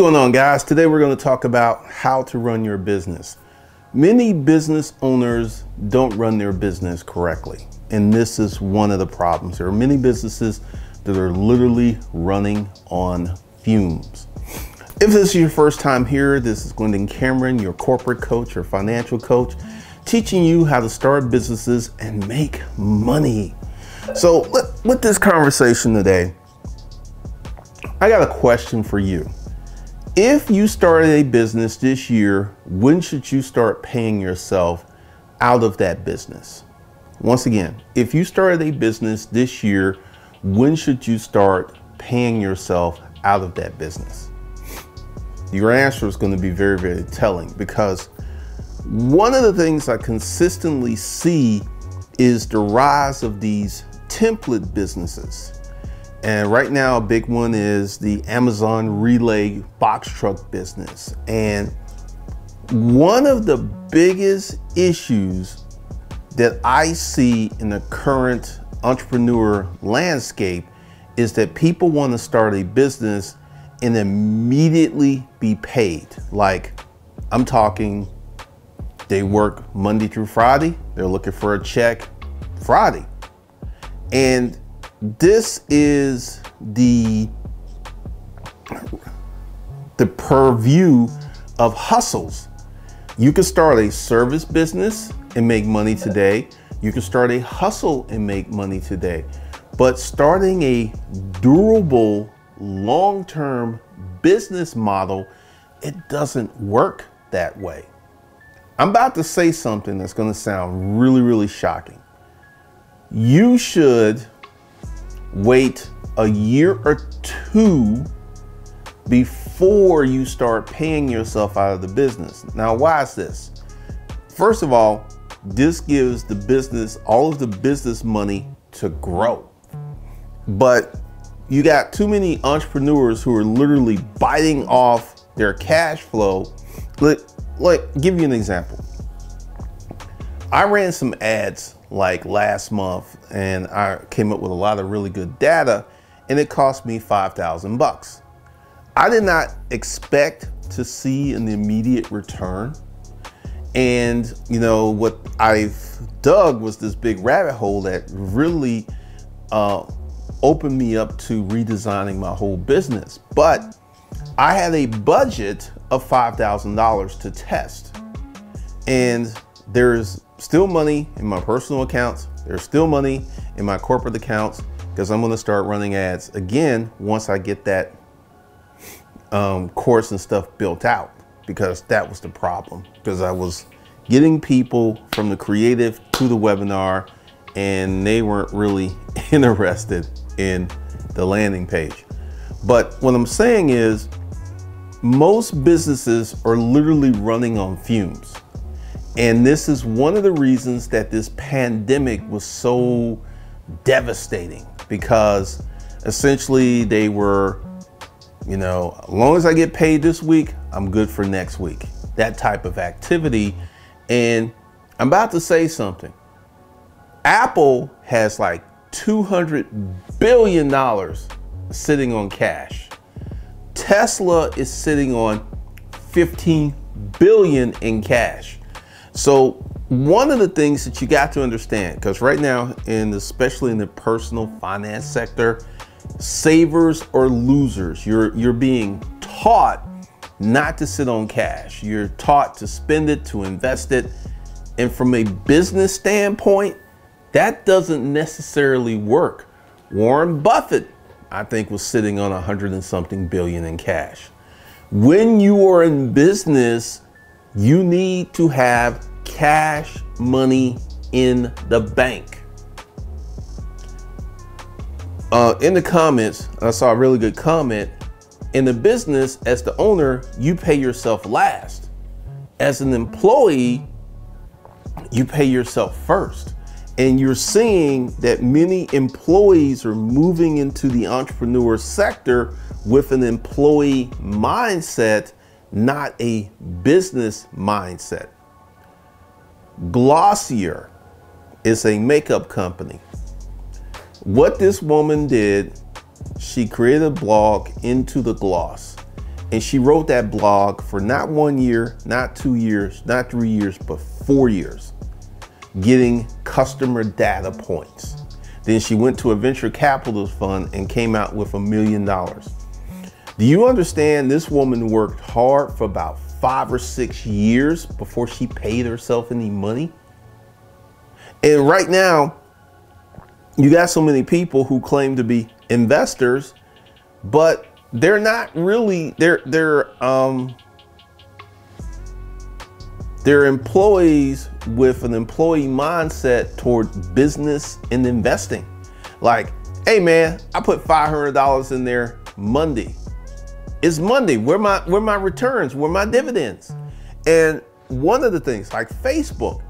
going on guys? Today we're going to talk about how to run your business. Many business owners don't run their business correctly. And this is one of the problems. There are many businesses that are literally running on fumes. If this is your first time here, this is Glendon Cameron, your corporate coach or financial coach, teaching you how to start businesses and make money. So with this conversation today, I got a question for you. If you started a business this year, when should you start paying yourself out of that business? Once again, if you started a business this year, when should you start paying yourself out of that business? Your answer is going to be very, very telling because one of the things I consistently see is the rise of these template businesses. And right now, a big one is the Amazon Relay box truck business. And one of the biggest issues that I see in the current entrepreneur landscape is that people want to start a business and immediately be paid. Like, I'm talking, they work Monday through Friday, they're looking for a check Friday. And this is the the purview of hustles. You can start a service business and make money today. You can start a hustle and make money today. But starting a durable, long-term business model, it doesn't work that way. I'm about to say something that's going to sound really, really shocking. You should wait a year or two before you start paying yourself out of the business. Now, why is this? First of all, this gives the business all of the business money to grow. But you got too many entrepreneurs who are literally biting off their cash flow. Like, like give you an example. I ran some ads like last month and I came up with a lot of really good data and it cost me 5,000 bucks. I did not expect to see an immediate return. And you know, what I've dug was this big rabbit hole that really uh, opened me up to redesigning my whole business. But I had a budget of $5,000 to test. And there's still money in my personal accounts. There's still money in my corporate accounts because I'm going to start running ads again once I get that um, course and stuff built out because that was the problem because I was getting people from the creative to the webinar and they weren't really interested in the landing page. But what I'm saying is most businesses are literally running on fumes. And this is one of the reasons that this pandemic was so devastating because essentially they were, you know, as long as I get paid this week, I'm good for next week. That type of activity. And I'm about to say something. Apple has like $200 billion sitting on cash. Tesla is sitting on 15 billion in cash. So one of the things that you got to understand, because right now, in especially in the personal finance sector, savers or losers. You're you're being taught not to sit on cash. You're taught to spend it, to invest it. And from a business standpoint, that doesn't necessarily work. Warren Buffett, I think, was sitting on a hundred and something billion in cash. When you are in business, you need to have cash money in the bank. Uh, in the comments, I saw a really good comment. In the business, as the owner, you pay yourself last. As an employee, you pay yourself first. And you're seeing that many employees are moving into the entrepreneur sector with an employee mindset not a business mindset. Glossier is a makeup company. What this woman did, she created a blog into the gloss. And she wrote that blog for not one year, not two years, not three years, but four years, getting customer data points. Then she went to a venture capitalist fund and came out with a million dollars. Do you understand this woman worked hard for about five or six years before she paid herself any money? And right now, you got so many people who claim to be investors, but they're not really they're they're um they're employees with an employee mindset toward business and investing. Like, hey man, I put $500 in there Monday. It's Monday. Where my where my returns? Where my dividends? And one of the things, like Facebook,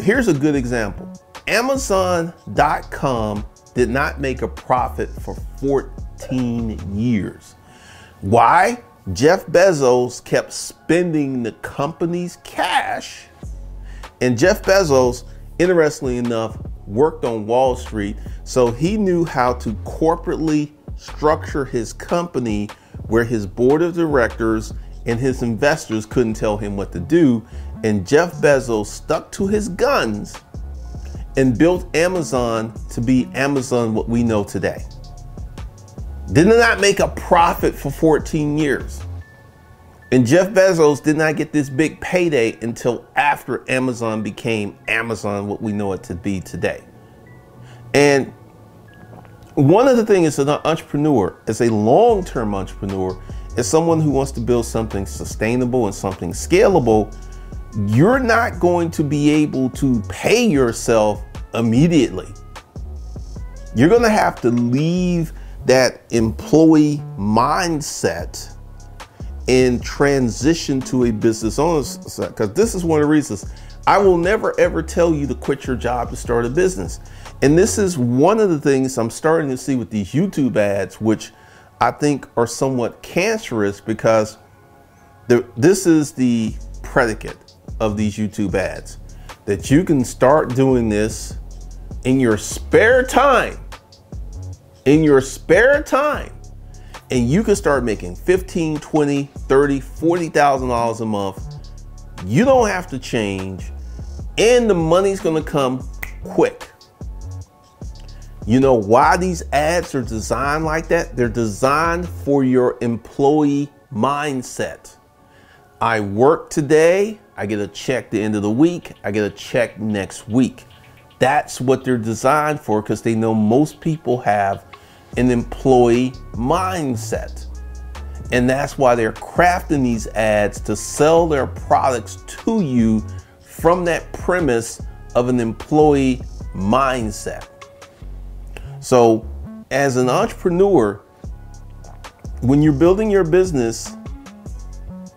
here's a good example. Amazon.com did not make a profit for 14 years. Why? Jeff Bezos kept spending the company's cash. And Jeff Bezos, interestingly enough, worked on Wall Street, so he knew how to corporately structure his company where his board of directors and his investors couldn't tell him what to do. And Jeff Bezos stuck to his guns and built Amazon to be Amazon what we know today. Did not make a profit for 14 years. And Jeff Bezos did not get this big payday until after Amazon became Amazon what we know it to be today. And one of the things as an entrepreneur, as a long-term entrepreneur, as someone who wants to build something sustainable and something scalable, you're not going to be able to pay yourself immediately. You're going to have to leave that employee mindset and transition to a business owner because this is one of the reasons I will never ever tell you to quit your job to start a business. And this is one of the things I'm starting to see with these YouTube ads, which I think are somewhat cancerous because this is the predicate of these YouTube ads that you can start doing this in your spare time, in your spare time, and you can start making 15, 20, 30, $40,000 a month. You don't have to change and the money's gonna come quick. You know why these ads are designed like that? They're designed for your employee mindset. I work today, I get a check the end of the week, I get a check next week. That's what they're designed for because they know most people have an employee mindset. And that's why they're crafting these ads to sell their products to you from that premise of an employee mindset. So, as an entrepreneur, when you're building your business,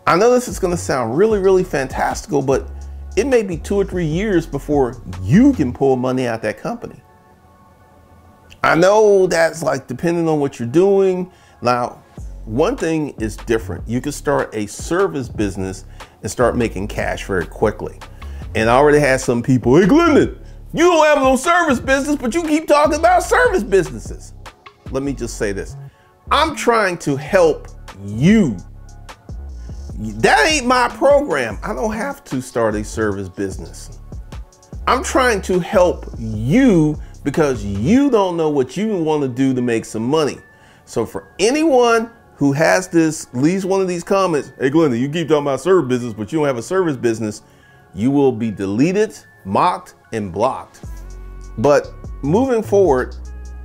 I know this is going to sound really, really fantastical, but it may be two or three years before you can pull money out that company. I know that's like depending on what you're doing. Now, one thing is different. You can start a service business and start making cash very quickly. And I already had some people, hey Glendon, you don't have no service business, but you keep talking about service businesses. Let me just say this. I'm trying to help you that ain't my program. I don't have to start a service business. I'm trying to help you because you don't know what you want to do to make some money. So for anyone who has this, leaves one of these comments, hey Glenda, you keep talking about service business, but you don't have a service business, you will be deleted, mocked, and blocked. But moving forward,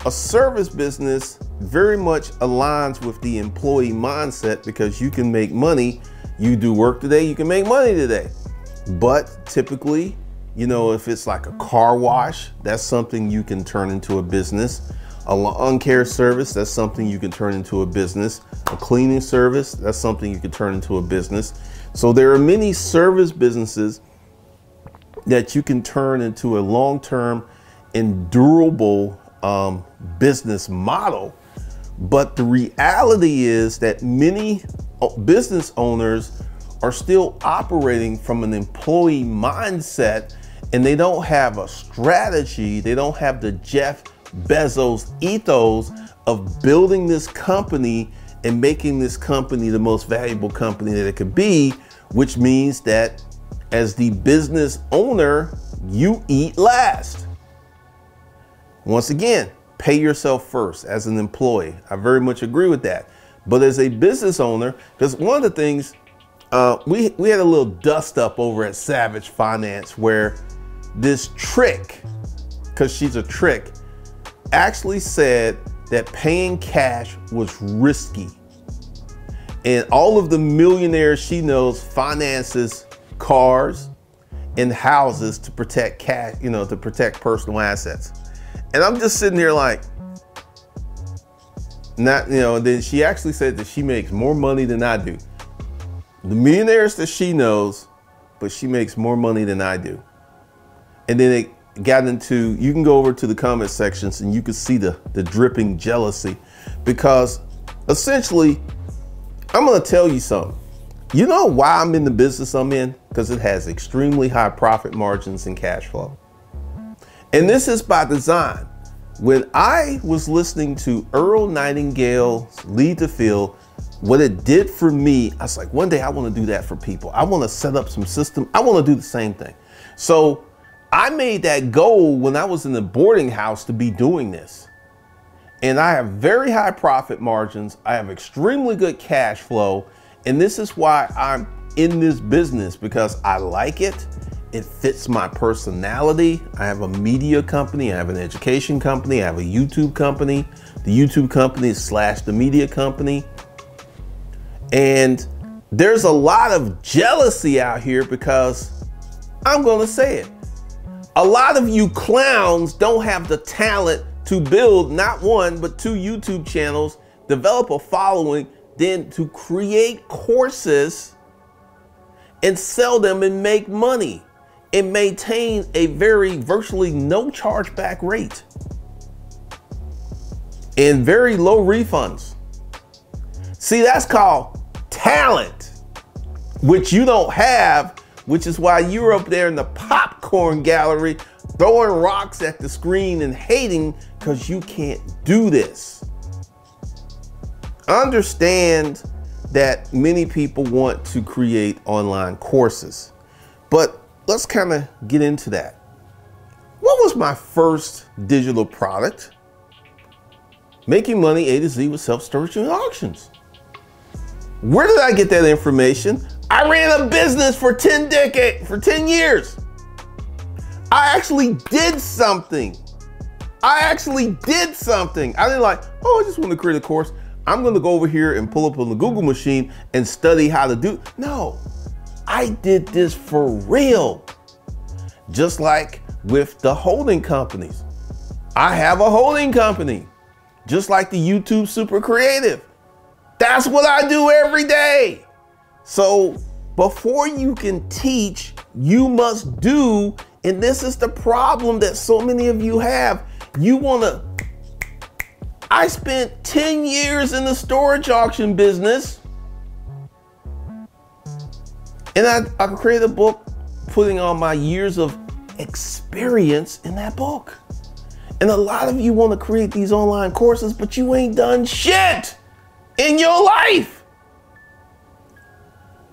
a service business very much aligns with the employee mindset because you can make money you do work today, you can make money today. But typically, you know, if it's like a car wash, that's something you can turn into a business. A lawn care service, that's something you can turn into a business. A cleaning service, that's something you can turn into a business. So there are many service businesses that you can turn into a long-term and durable um, business model. But the reality is that many business owners are still operating from an employee mindset and they don't have a strategy. They don't have the Jeff Bezos ethos of building this company and making this company the most valuable company that it could be, which means that as the business owner, you eat last. Once again, pay yourself first as an employee. I very much agree with that. But as a business owner, because one of the things uh, we we had a little dust up over at Savage Finance where this trick, because she's a trick, actually said that paying cash was risky. And all of the millionaires she knows finances cars and houses to protect cash, you know, to protect personal assets. And I'm just sitting here like, not, you know, then she actually said that she makes more money than I do. The millionaires that she knows, but she makes more money than I do. And then it got into, you can go over to the comment sections and you can see the, the dripping jealousy because essentially, I'm to tell you something. You know why I'm in the business I'm in? Because it has extremely high profit margins and cash flow. And this is by design. When I was listening to Earl Nightingale's Lead the Field, what it did for me, I was like, one day I want to do that for people. I want to set up some system. I want to do the same thing. So I made that goal when I was in the boarding house to be doing this. And I have very high profit margins. I have extremely good cash flow. And this is why I'm in this business because I like it it fits my personality. I have a media company, I have an education company, I have a YouTube company. The YouTube company slash the media company. And there's a lot of jealousy out here because I'm going to say it. A lot of you clowns don't have the talent to build not one, but two YouTube channels, develop a following, then to create courses and sell them and make money and maintain a very virtually no chargeback rate and very low refunds. See, that's called talent, which you don't have, which is why you're up there in the popcorn gallery throwing rocks at the screen and hating because you can't do this. Understand that many people want to create online courses, but let's kind of get into that. What was my first digital product? Making money A to Z with self-storage auctions. Where did I get that information? I ran a business for 10 decades, for 10 years. I actually did something. I actually did something. I didn't like, oh, I just want to create a course. I'm to go over here and pull up on the Google machine and study how to do. No, I did this for real. Just like with the holding companies. I have a holding company, just like the YouTube Super Creative. That's what I do every day. So before you can teach, you must do. And this is the problem that so many of you have. You want to. I spent 10 years in the storage auction business. And I, I created a book putting all my years of experience in that book. And a lot of you want to create these online courses, but you ain't done shit in your life.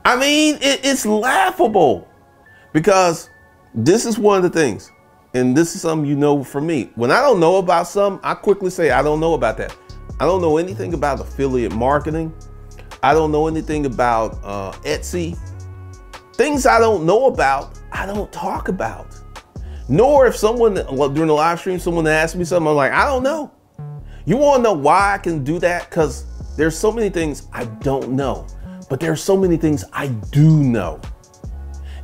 I mean, it, it's laughable because this is one of the things, and this is something you know from me. When I don't know about something, I quickly say, I don't know about that. I don't know anything about affiliate marketing. I don't know anything about uh, Etsy. Things I don't know about, I don't talk about. Nor if someone well, during the live stream, someone asks me something, I'm like, I don't know. You want to know why I can do that? Because there's so many things I don't know, but there's so many things I do know.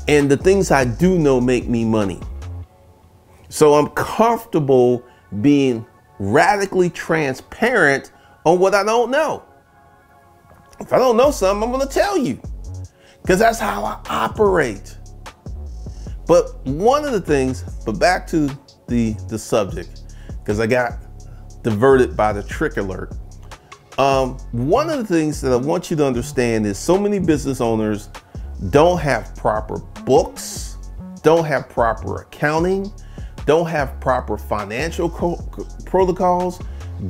And the things I do know make me money. So I'm comfortable being radically transparent on what I don't know. If I don't know something, I'm going to tell you because that's how I operate. But one of the things, but back to the the subject, because I got diverted by the trick alert. Um, one of the things that I want you to understand is so many business owners don't have proper books, don't have proper accounting, don't have proper financial protocols,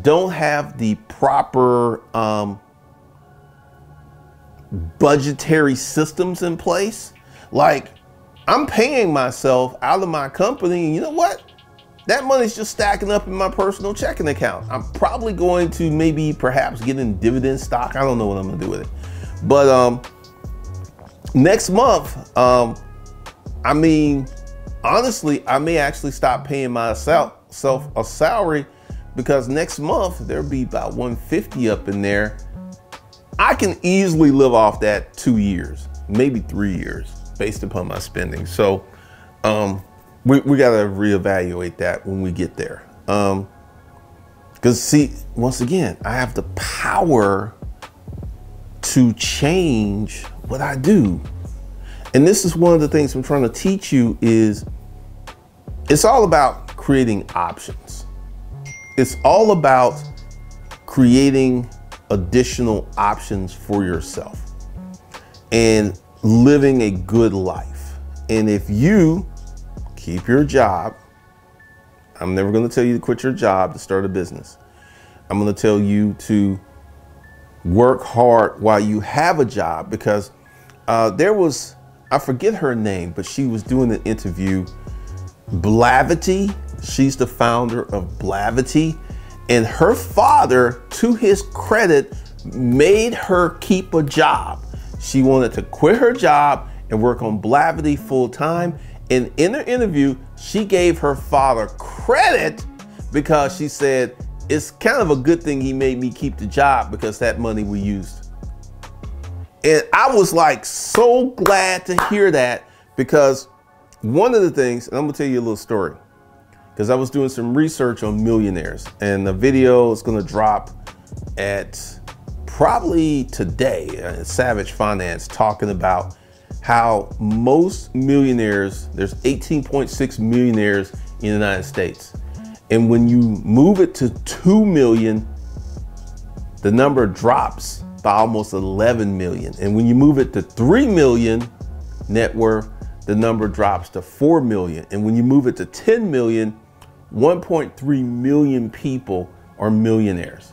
don't have the proper um, budgetary systems in place. Like I'm paying myself out of my company. You know what? That money's just stacking up in my personal checking account. I'm probably going to maybe perhaps get in dividend stock. I don't know what I'm gonna do with it. But um, next month, um, I mean, honestly, I may actually stop paying myself a salary because next month there'll be about 150 up in there. I can easily live off that two years, maybe three years, based upon my spending. So um, we, we got to reevaluate that when we get there. Um, because see, once again, I have the power to change what I do. And this is one of the things I'm trying to teach you is it's all about creating options. It's all about creating additional options for yourself and living a good life. And if you keep your job, I'm never going to tell you to quit your job to start a business. I'm going to tell you to work hard while you have a job because uh, there was, I forget her name, but she was doing an interview. Blavity, she's the founder of Blavity. And her father, to his credit, made her keep a job. She wanted to quit her job and work on Blavity full time. And in her interview, she gave her father credit because she said, it's kind of a good thing he made me keep the job because that money we used. And I was like so glad to hear that because one of the things, and I'm gonna tell you a little story, because I was doing some research on millionaires and the video is gonna drop at probably today at Savage Finance talking about how most millionaires, there's 18.6 millionaires in the United States. And when you move it to 2 million, the number drops by almost 11 million. And when you move it to 3 million net worth, the number drops to 4 million. And when you move it to 10 million, 1.3 million people are millionaires.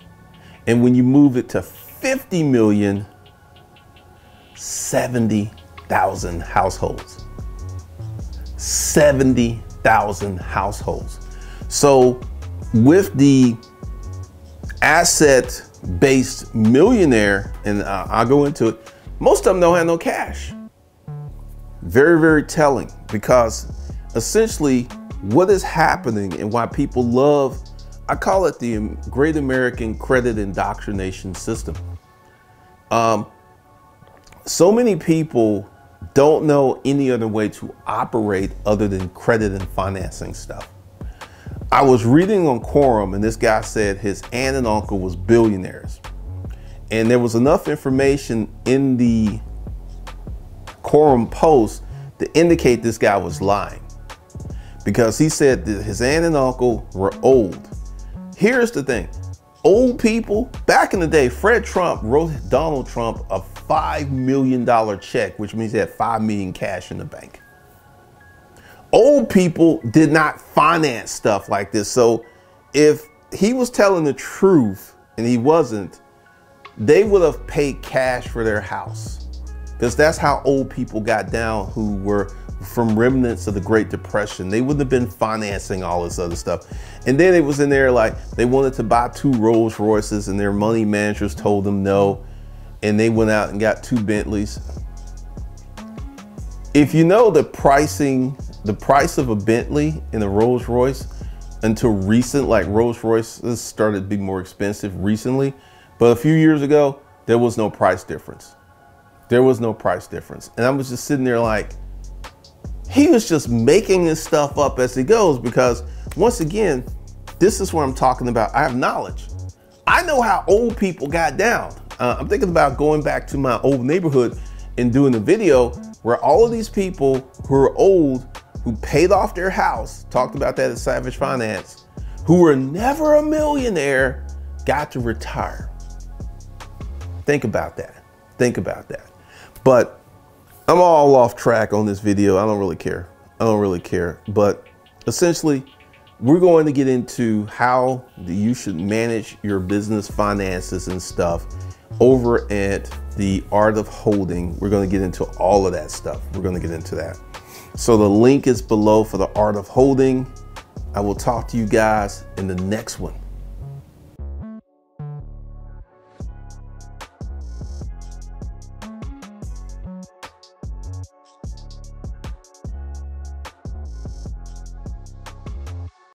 And when you move it to 50 million, 70,000 households. 70,000 households. So with the asset based millionaire, and uh, I'll go into it, most of them don't have no cash. Very, very telling because essentially what is happening and why people love, I call it the Great American Credit Indoctrination System. Um, so many people don't know any other way to operate other than credit and financing stuff. I was reading on Quora, and this guy said his aunt and uncle was billionaires. And there was enough information in the Quora post to indicate this guy was lying. Because he said that his aunt and uncle were old. Here's the thing old people, back in the day, Fred Trump wrote Donald Trump a $5 million check, which means he had 5 million cash in the bank old people did not finance stuff like this. So if he was telling the truth and he wasn't, they would have paid cash for their house. Because that's how old people got down who were from remnants of the Great Depression. They wouldn't have been financing all this other stuff. And then it was in there like they wanted to buy two Rolls Royces and their money managers told them no. And they went out and got two Bentleys. If you know the pricing the price of a Bentley and a Rolls Royce until recent, like Rolls Royces started to be more expensive recently. But a few years ago, there was no price difference. There was no price difference. And I was just sitting there like, he was just making this stuff up as he goes because once again, this is what I'm talking about. I have knowledge. I know how old people got down. Uh, I'm thinking about going back to my old neighborhood and doing a video where all of these people who are old who paid off their house, talked about that at Savage Finance, who were never a millionaire, got to retire. Think about that. Think about that. But I'm all off track on this video. I don't really care. I don't really care. But essentially, we're going to get into how you should manage your business finances and stuff over at the Art of Holding. We're going to get into all of that stuff. We're going to get into that. So the link is below for the Art of Holding. I will talk to you guys in the next one.